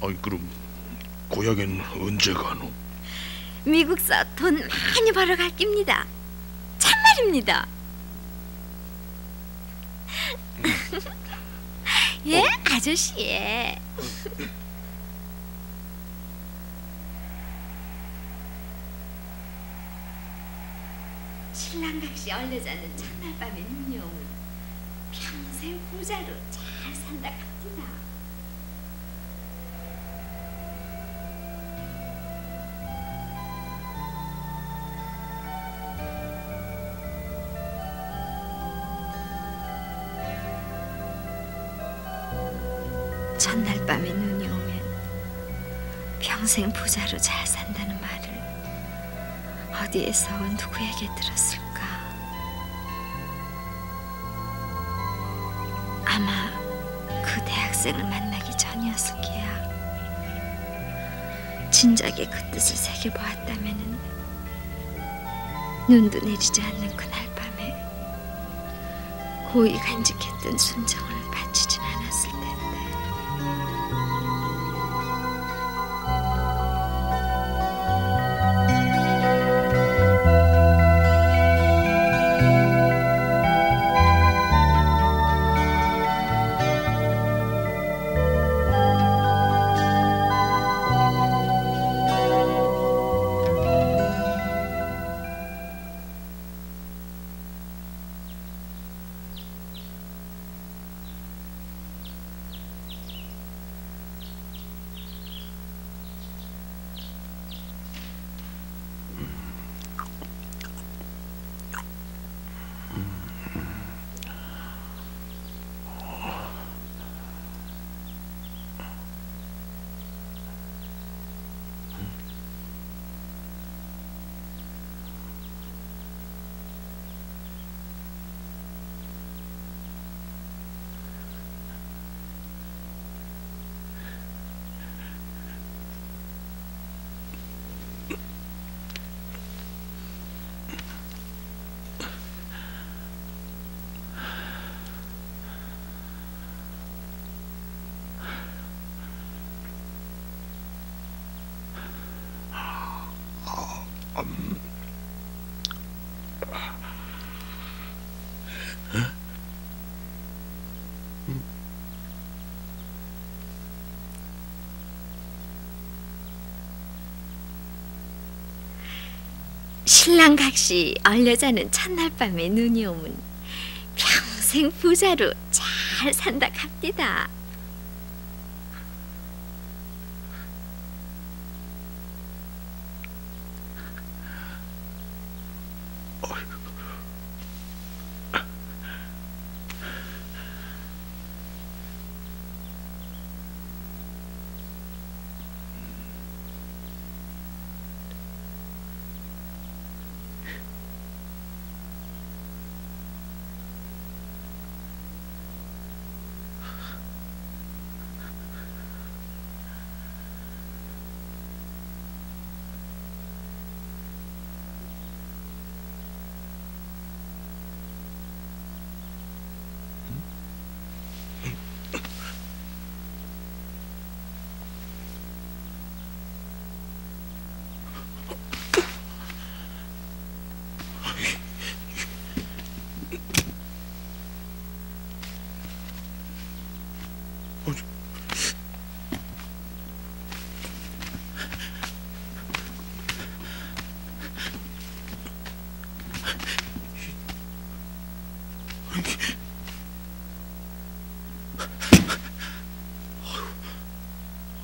아이 그럼 고향엔 언제 가노? 미국서 돈 많이 벌어갈 깁니다. 참말입니다. 예, 아저씨. 신랑각시 얼려자는 첫날 밤의 눈이 오면 평생 부자로 잘 산다 갑니다. 첫날 밤에 눈이 오면 평생 부자로 잘 산다는 말을 어디에서 누구에게 들었을까? 학생을 만나기 전이었을 게야. 진작에 그 뜻을 새겨 보았다면은 눈도 내리지 않는 그날 밤에 고이 간직했던 순정을 신랑 각시 얼려자는 첫날 밤에 눈이 오면 평생 부자로 잘 산다 갑디다.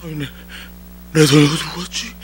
아니 내, 내 돈이 어디로 갔지?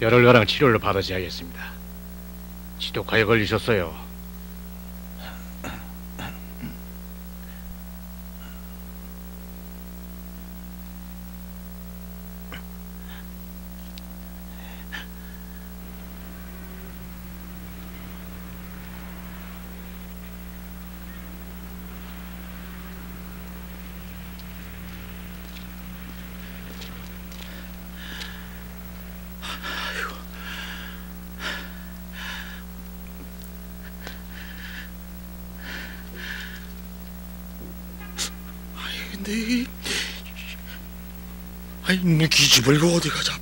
열흘가량 치료를 받으셔야겠습니다. 지독하게 걸리셨어요. 근데 이 아니 뭐 기 집을 그 어디가 잡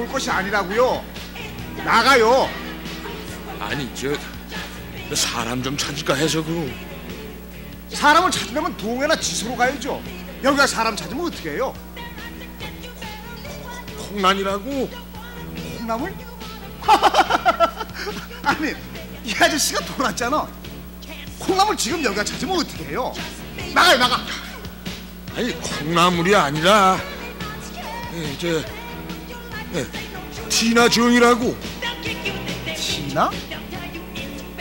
들어올 것이 아니라고요. 나가요. 아니 저 사람 좀 찾을까 해서 그 사람을 찾으려면 동해나 지소로 가야죠. 여기가 사람 찾으면 어떻게 해요? 콩란이라고 콩나물? 아니 이 아저씨가 돌았잖아. 콩나물 지금 여기가 찾으면 어떻게 해요? 나가요 나가. 아니 콩나물이 아니라 예, 저 예, 티나 정이라고 티나?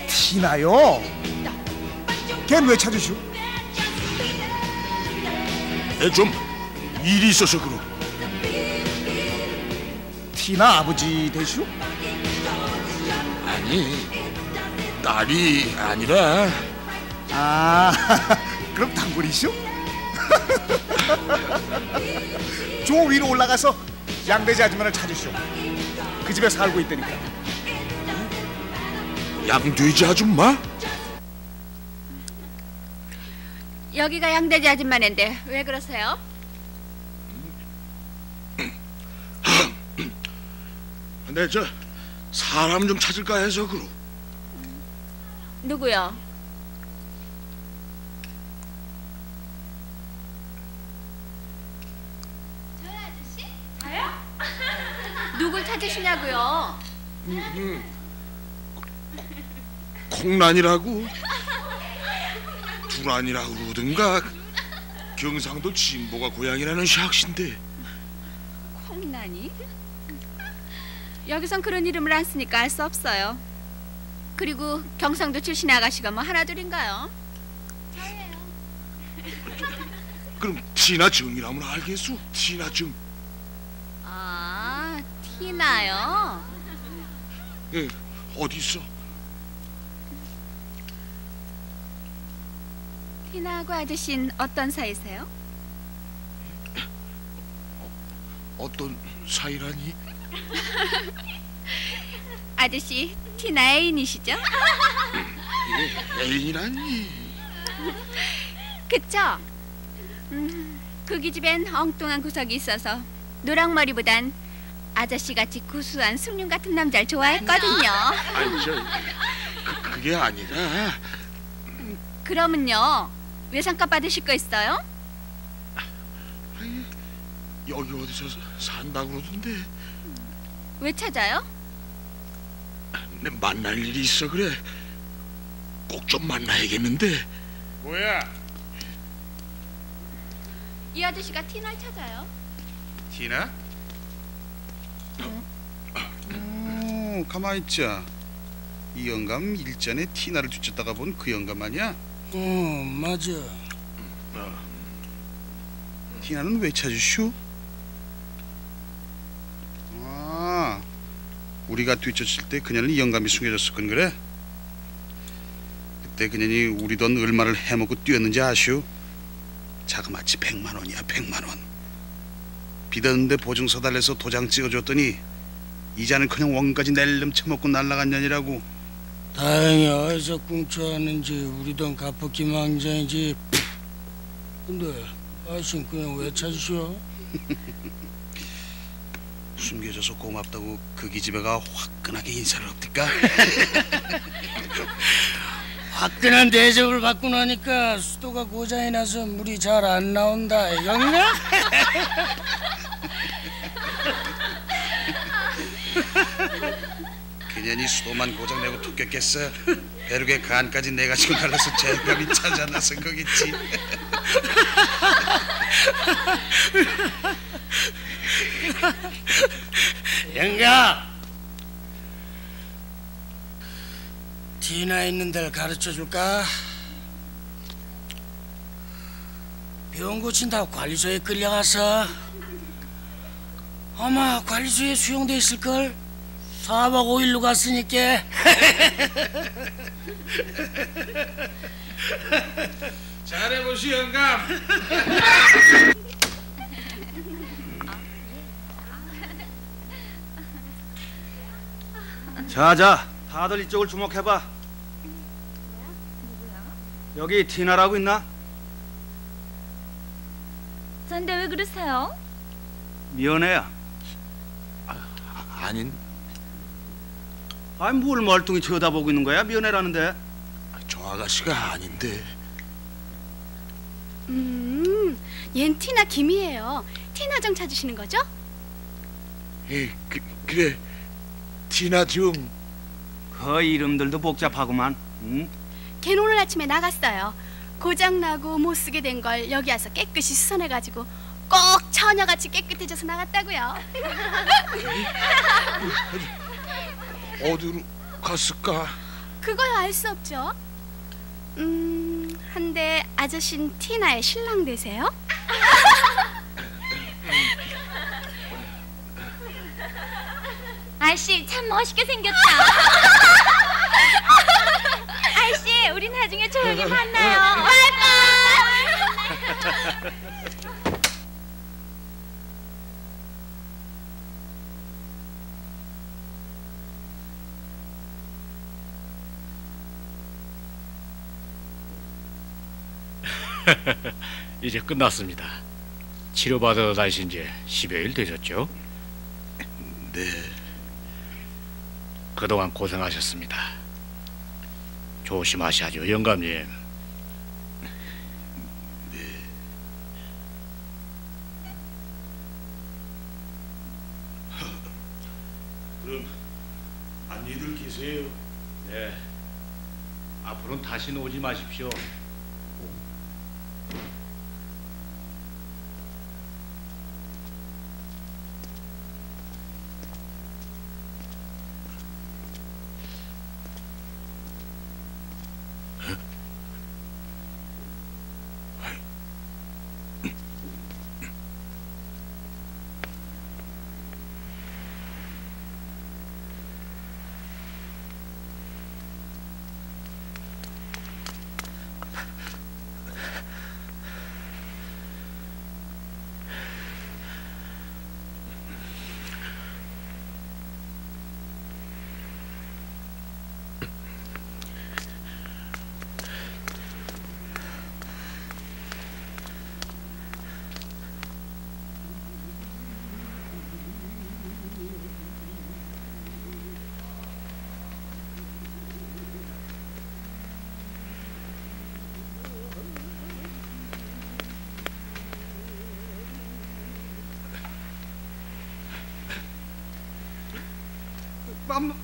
티나요? 걘 왜 찾으시오? 예, 좀 일이 있어서 그러 티나 아버지 되시오? 아니 딸이 아니라 아 그럼 단골이시오? 조 위로 올라가서 양돼지 아줌마를 찾으시오. 그 집에 살고 있다니까. 양돼지 아줌마? 여기가 양돼지 아줌마인데 왜 그러세요? 근데 저 사람 좀 찾을까 해서 그러 누구요? 찾으시냐고요? 콩란이라고 두란이라고 그러든가 경상도 진보가 고향이라는 샥신데 콩나니? 여기선 그런 이름을 안 쓰니까 알 수 없어요. 그리고 경상도 출신 아가씨가 뭐 하나둘인가요? 그럼 티나 정이라면 알겠소 티나 정 아, 티나요? 예, 어디 있어? 티나하고 아저씨는 어떤 사이세요? 어떤 사이라니? 아저씨 티나 애인이시죠? 예, 애인이라니 그쵸? 음, 그 기집엔 엉뚱한 구석이 있어서 노랑머리보단 아저씨같이 구수한 숭늉 같은 남자를 좋아했거든요 아니 저 그, 그게 아니라 그러면요 외상값 받으실 거 있어요? 여기 어디서 산다고 그러던데 왜 찾아요? 내 만날 일이 있어 그래 꼭 좀 만나야겠는데 뭐야? 이 아저씨가 티나를 찾아요 티나? 어, 가만히 있자. 이 영감 일전에 티나를 뒤쫓다가 본 그 영감 아니야? 어 맞아 티나는 왜 찾으슈? 아, 우리가 뒤쫓을 때 그녀는 이 영감이 숨겨졌었건 그래? 그때 그년이 우리 돈 얼마를 해먹고 뛰었는지 아슈? 자그마치 백만 원이야 백만 원. 빚었는데 보증서 달래서 도장 찍어줬더니 이자는 그냥 원까지 낼름 처먹고 날라간 년이라고. 다행히 어디서 꿍쳐왔는지 우리 돈 갚았기 망정이지 근데 아저씨는 그냥 왜 찾으셔? 숨겨줘서 고맙다고 그 기집애가 화끈하게 인사를 엎딜까? 화끈한 대접을 받고 나니까 수도가 고장이 나서 물이 잘 안 나온다 이건가? 그년이 수도만 고장내고 토꼈겠어. 배룩의 간까지 내 가 지고 달라서 제값이 찾아 나선 거겠지. 영가 티나 있는 데를 가르쳐 줄까? 병 고친다고 관리소에 끌려가서 아마 관리소에 수용돼 있을걸 4박 5일로 갔으니까 잘해보시 영감. 자자 다들 이쪽을 주목해봐 여기 티나라고 있나? 근데 왜 그러세요? 미연해야 아닌 아니 뭘 멀뚱히 쳐다보고 있는 거야 미연해라는데 저 아가씨가 아닌데 음, 얜 티나 김이에요. 티나 정 찾으시는 거죠? 예, 그, 그래 티나 정 그 이름들도 복잡하구만 응? 걘 오늘 아침에 나갔어요. 고장 나고 못 쓰게 된 걸 여기 와서 깨끗이 수선해 가지고 꼭 처녀같이 깨끗해져서 나갔다고요. 어디로 갔을까? 그거야 알 수 없죠. 음, 한데 아저씨는 티나의 신랑 되세요? 아씨 참 멋있게 생겼다. 우리 나중에 조용히 만나요. 이제 끝났습니다. 치료받아 다니신 지 10여일 되셨죠? 네. 그동안 고생하셨습니다. 조심하셔야죠, 영감님. 그럼 안녕히들 계세요. 네. 앞으로는 다시는 오지 마십시오.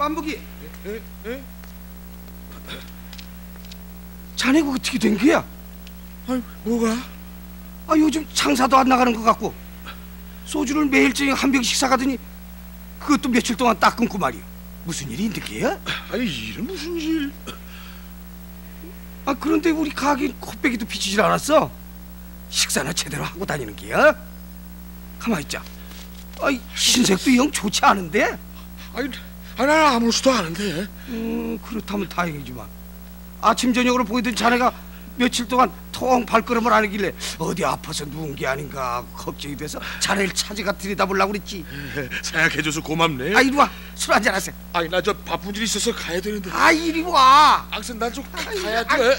만, 만복이 자네가 어떻게 된 거야? 아니 뭐가? 아 요즘 장사도 안 나가는 것 같고 소주를 매일 저녁 한 병씩 사가더니 그것도 며칠 동안 딱 끊고 말이야 무슨 일이 있는 게야? 아니 일은 무슨 일? 아 그런데 우리 가게 코빼기도 비치질 않았어 식사나 제대로 하고 다니는 게야? 가만 있자 아이 신색도 영 좋지 않은데? 아니 아, 난 아무렇지도 않은데 음 그렇다면 다행이지만 아침 저녁으로 보이던 자네가 며칠 동안 통 발걸음을 안 하길래 어디 아파서 누운 게 아닌가 걱정이 돼서 자네를 찾아가 들여다보려고 그랬지 생각해줘서 고맙네. 아 이리 와술 한잔 하세요 아니 나 저 바쁜 일 있어서 가야 되는데. 아 이리 와 악선 난좀 가야 돼.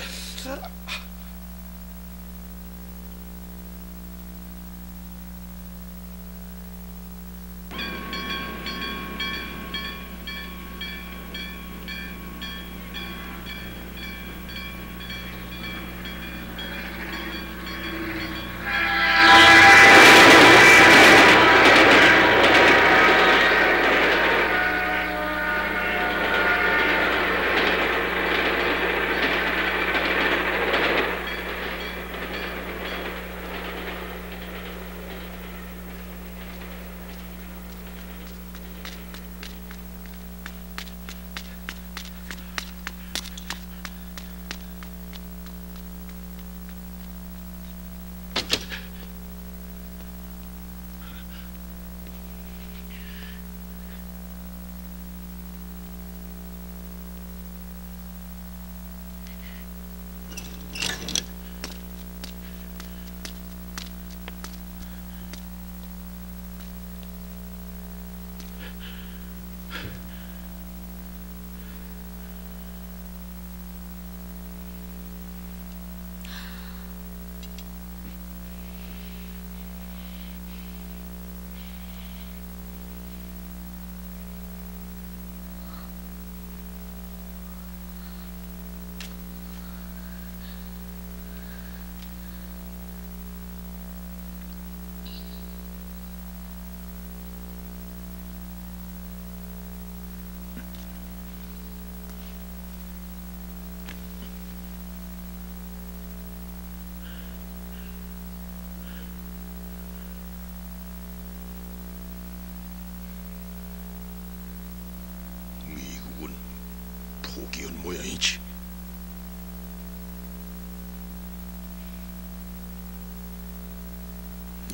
모양이지.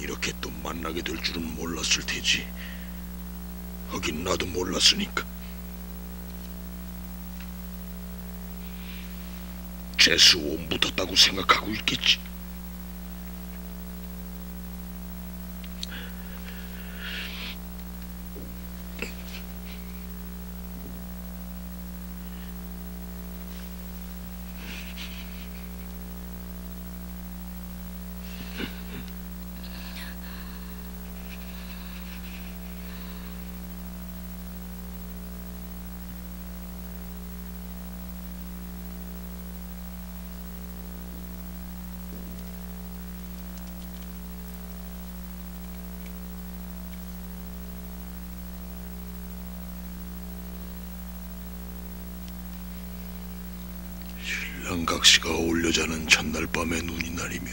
이렇게 또 만나게 될 줄은 몰랐을 테지. 하긴 나도 몰랐으니까. 재수 옷 묻었다고 생각하고 있겠지. 신랑각시가 첫날 밤에 눈이 내리면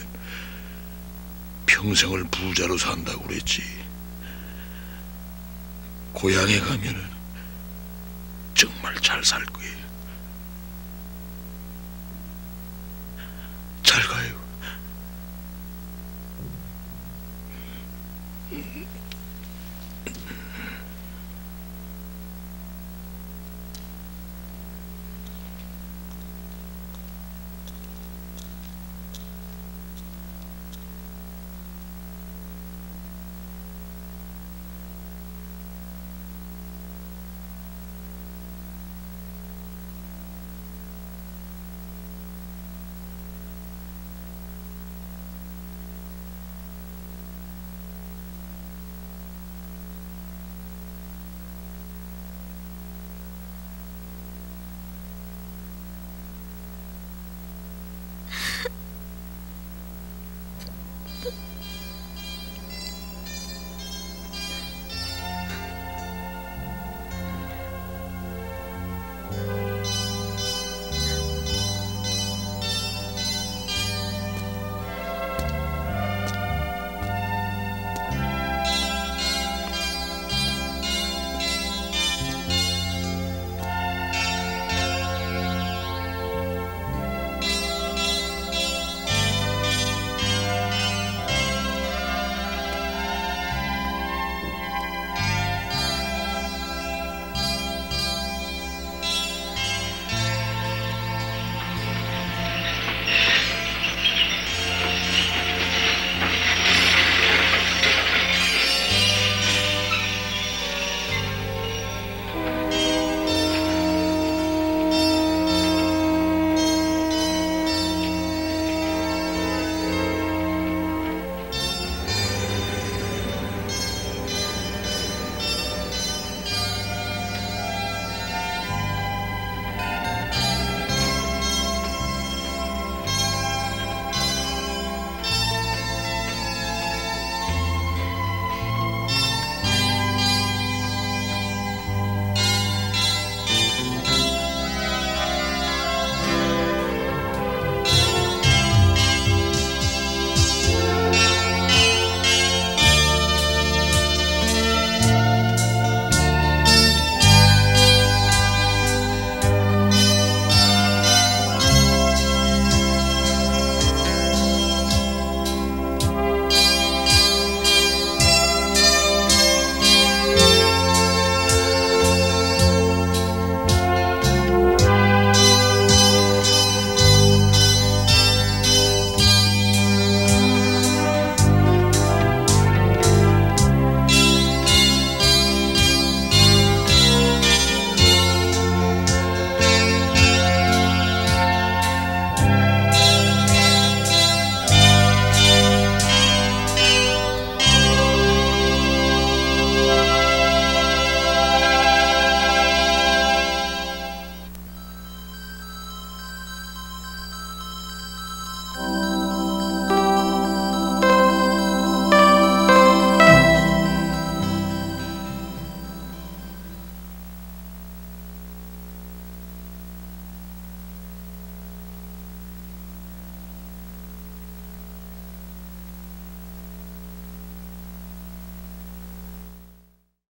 평생을 부자로 산다고 그랬지. 고향에 가면은